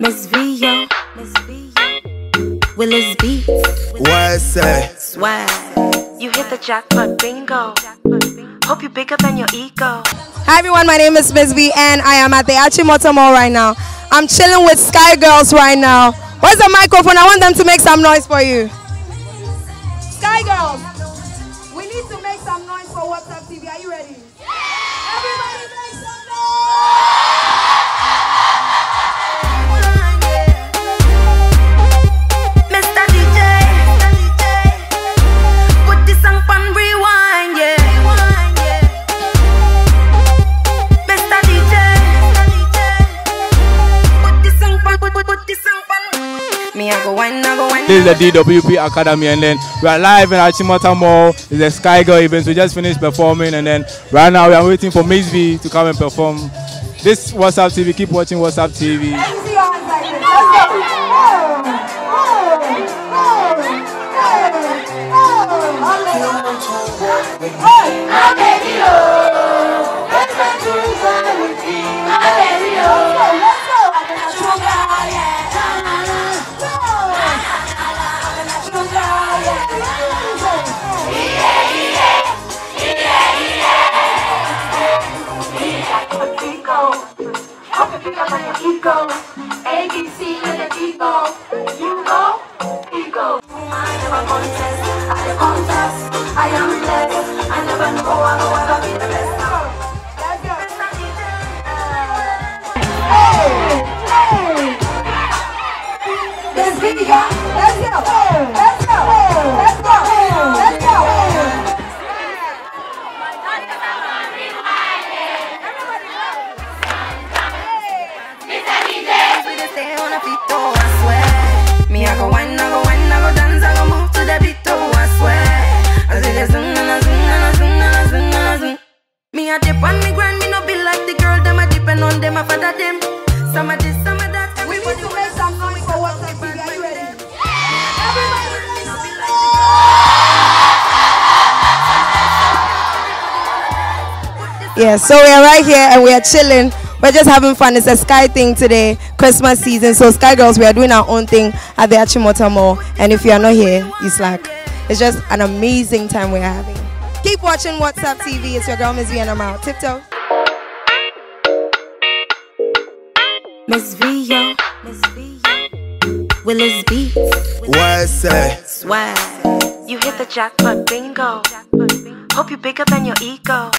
Miss Vio, Miss Vio, Willis Beatz, What say? swag. You hit the jackpot bingo. Hope you're bigger than your ego. Hi everyone, my name is MzVee and I am at the Achimota Mall right now. I'm chilling with Sky Girls right now. Where's the microphone? I want them to make some noise for you. Sky Girls, we need to make some noise for WatsUp TV. Are you ready? Everybody Me I go wine, I go wine. This is the DWP Academy, and then we are live in Achimota Mall. It's the Sky Girl event. We just finished performing, and then right now we are waiting for MzVee to come and perform. This WatsUp TV, keep watching WatsUp TV. Let oh. Ego, ABC with the ego, you go, ego. I never contest, I contest, I am blessed. I never know I will ever be the best. Let's go. Let's go. Let's go. Just stay on a beat, oh, I swear. Me, I go wine, I go wine, I go dance, I go move to the beat, oh, I swear. I see the and and and and. Me, I dip on me grind, me no be like the girl, them I depend on them, I father them. Some of this, some of that. We need to make some noise for WatsUp TV. Are you ready? Yeah, so we are right here and we are chilling. We're just having fun. It's a Sky thing today, Christmas season. So Sky Girls, we are doing our own thing at the Achimota Mall. And if you are not here, you slack. It's just an amazing time we're having. Keep watching WatsUp TV. It's your girl MzVee and I'm out. Tiptoe. Miss Vio, Miss Vio, Willis Beatz, What say? swag. You hit the jackpot bingo. Hope you're bigger than your ego.